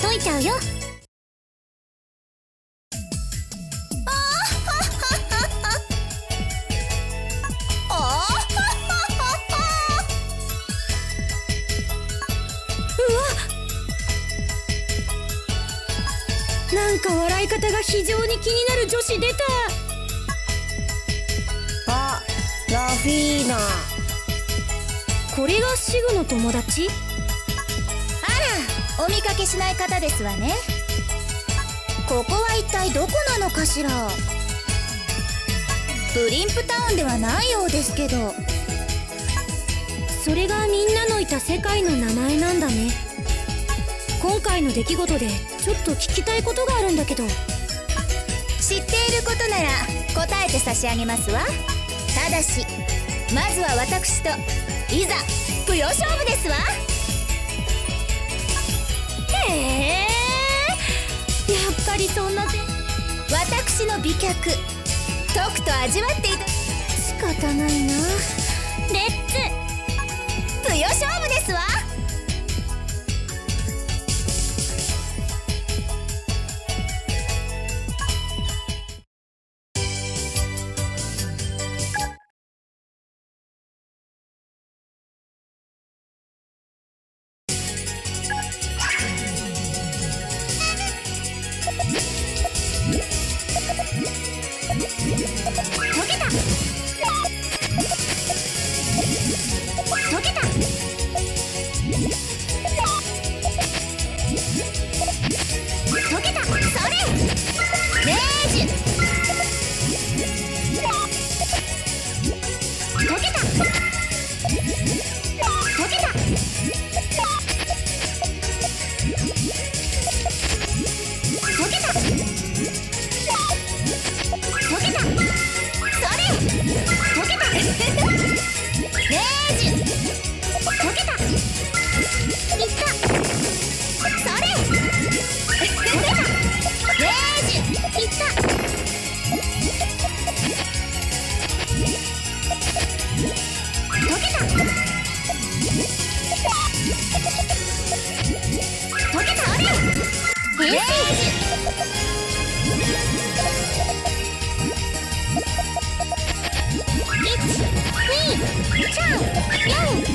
解いちゃうよ。なんか笑い方が非常に気になる女子出た。あラフィーナ。これがシグの友達？あらお見かけしない方ですわね。ここは一体どこなのかしら。ブリンプタウンではないようですけど。それがみんなのいた世界の名前なんだね。今回の出来事でちょっと聞きたいことがあるんだけど。知っていることなら答えて差し上げますわ。ただしまずは私といざぷよ勝負ですわりそんなぜ？私の美脚。とくと味わっていた。仕方ないな。レッツ。ぷよ勝負ですわ。溶けた。Go!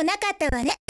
もなかったわね。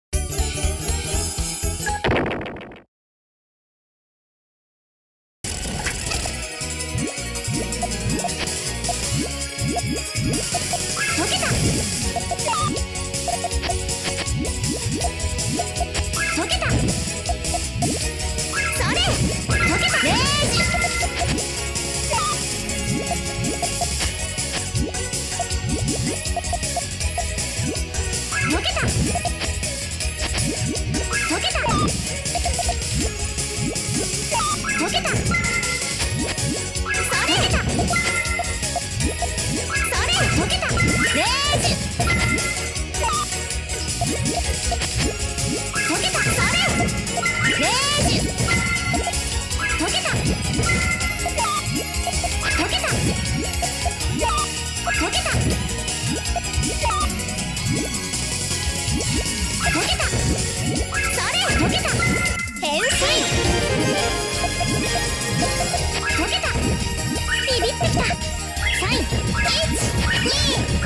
3, 5, 2,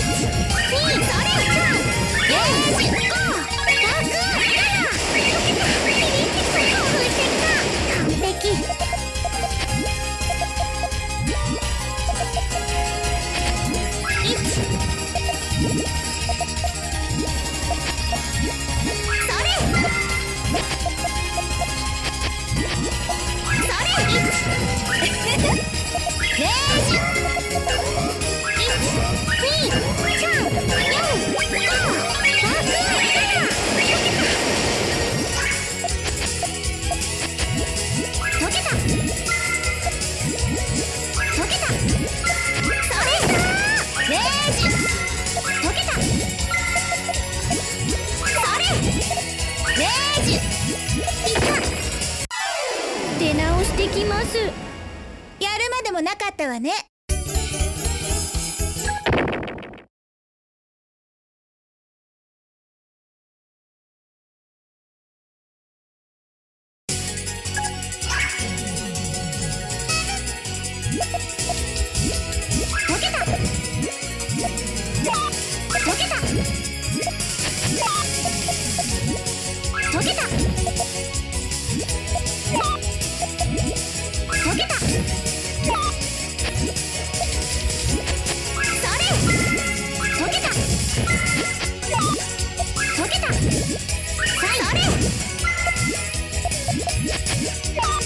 Yeah. yeah.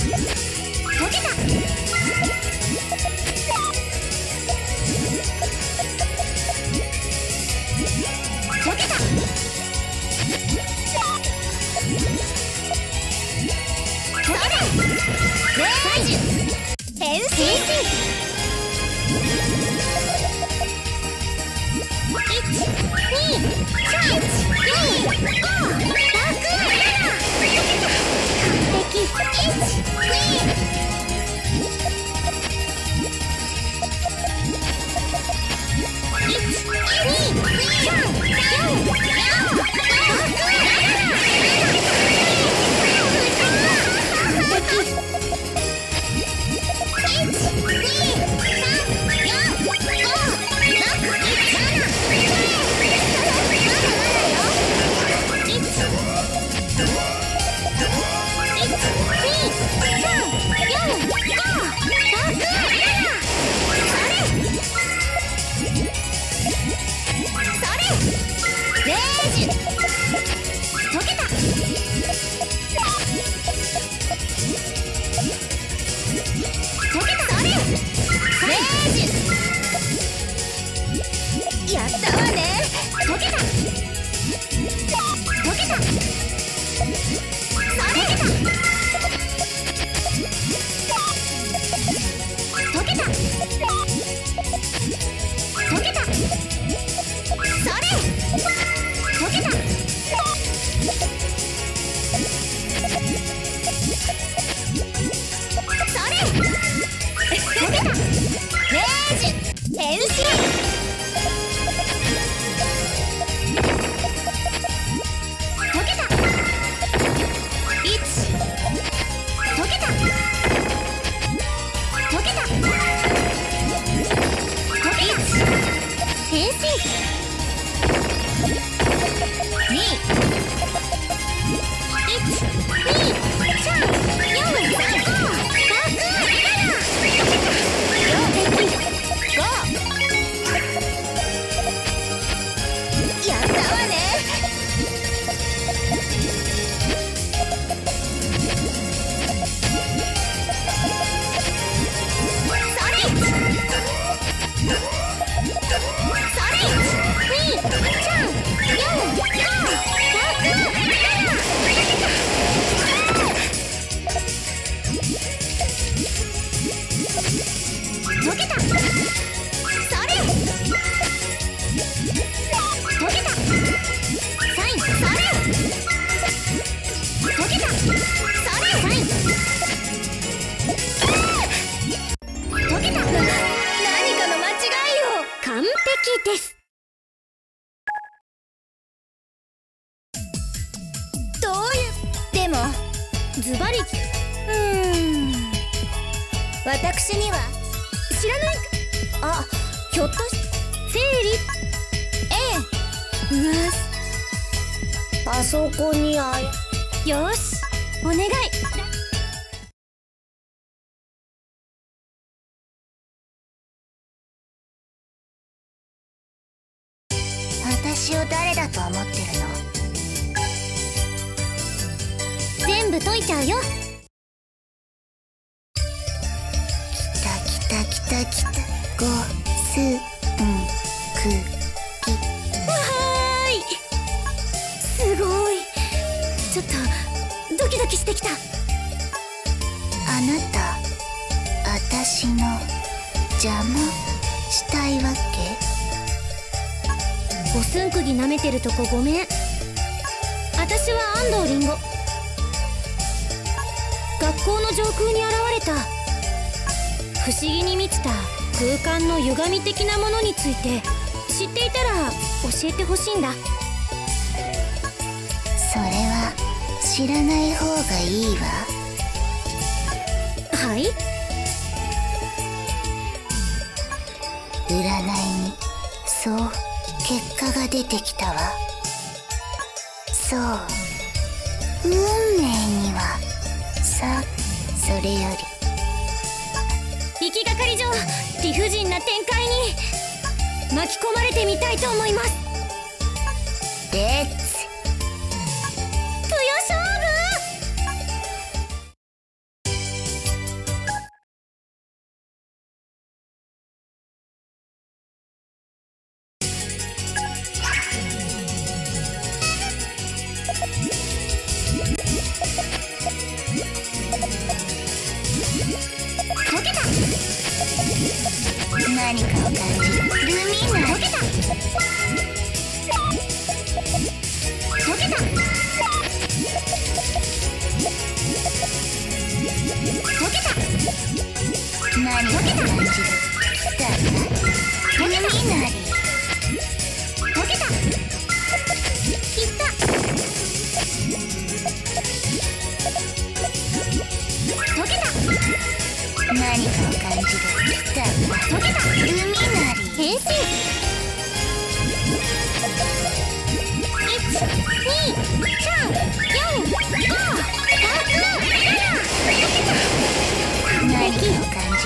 溶けた私には知らないあひょっとし整え理うわパソコンにあやよしお願い私を誰だと思ってるの？全部解いちゃうよ。たきたごすんくわーいすごい。ちょっとドキドキしてきた。あなた私の邪魔したいわけおすんくぎ舐めてるとこごめん私は安藤りんご学校の上空に現れた。不思議に満ちた空間の歪み的なものについて知っていたら教えてほしいんだ。それは知らない方がいいわ。はい？占いにそう結果が出てきたわ。そう。運命にはさそれより行きがかり上理不尽な展開に巻き込まれてみたいと思います。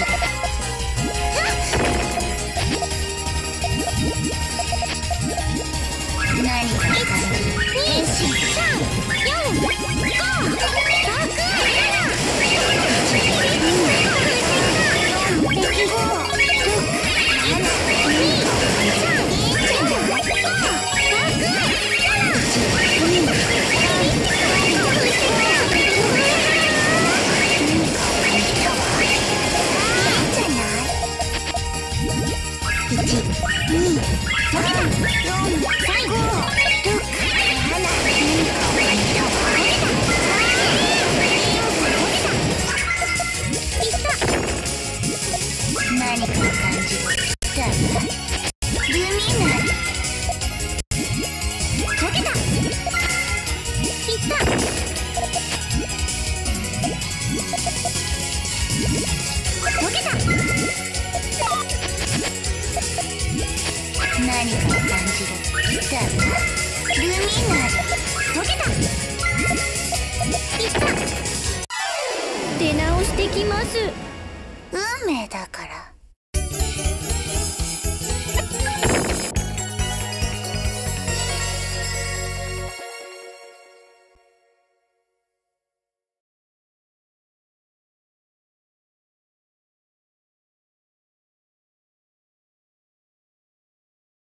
を何かを感じる来たなルミナル溶けた